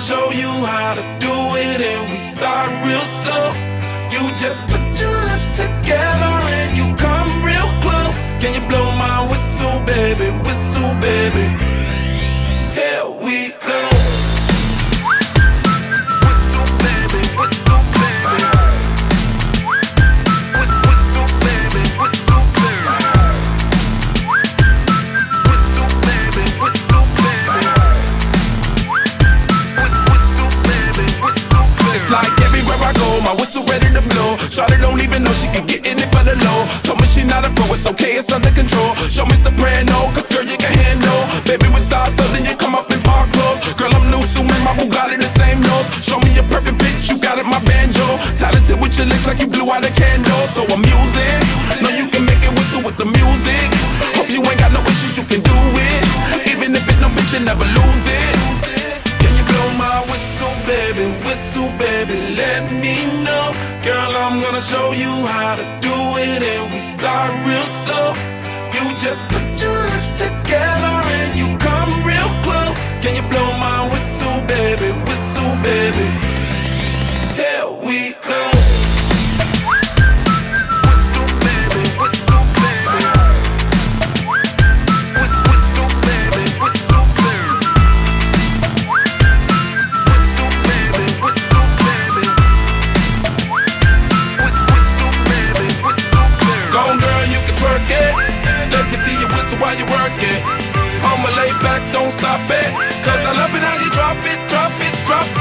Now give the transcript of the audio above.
show you how to do it, and we start real slow. You just put your lips together and you come real close. Can you blow my whistle, baby? My whistle ready to blow. Shawty don't even know she can get in it for the low. Told me she not a pro, it's okay, it's under control. Show me soprano, cause girl, you can handle. Baby, with stars, so then you come up in park clothes. Girl, I'm new, man, my Bugatti the same nose. Show me a perfect bitch, you got it, my banjo. Talented with your lips like you blew out a candle. So I'm using, know you can I'm gonna show you how to do it, and we start real slow. You just put your me why you work it. I'ma lay back, don't stop it. Cause I love it how you drop it, drop it, drop it.